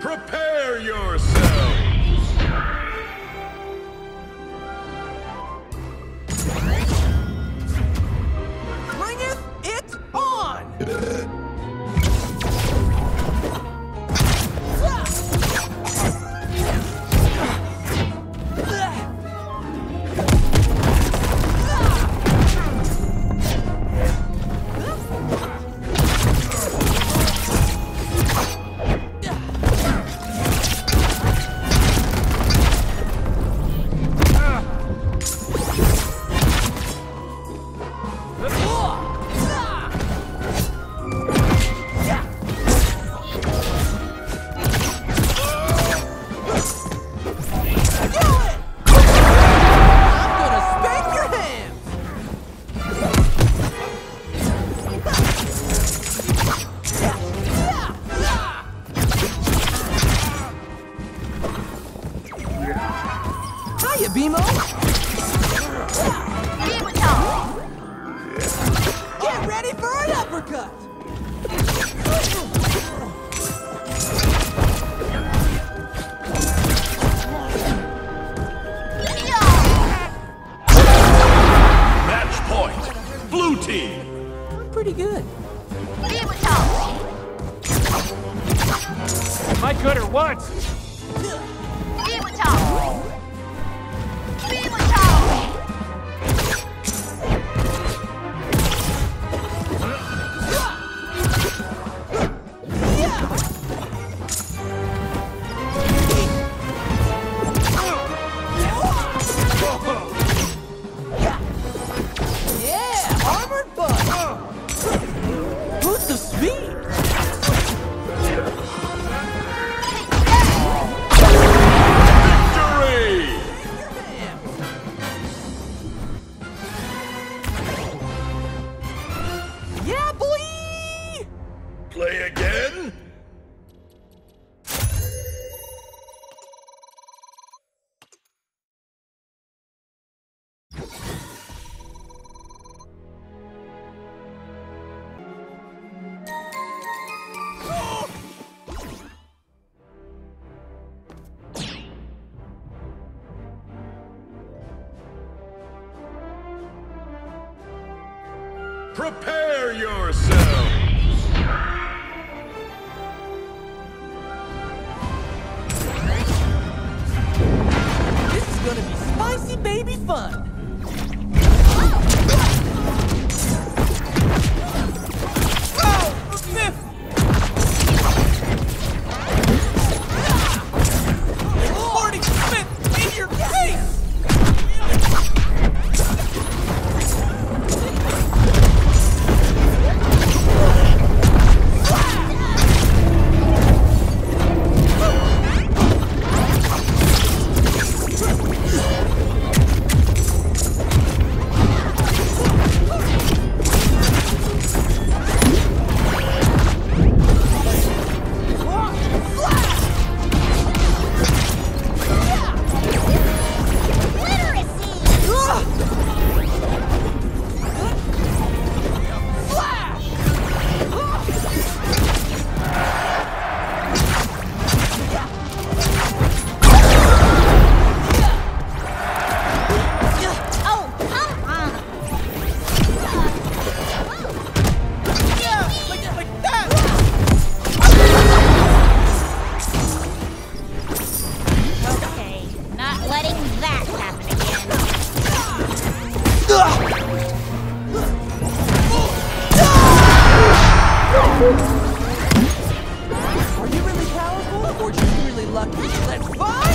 Prepare yourself! Am I good or what? Prepare yourself. This is gonna be spicy baby fun! lucky. Let's go!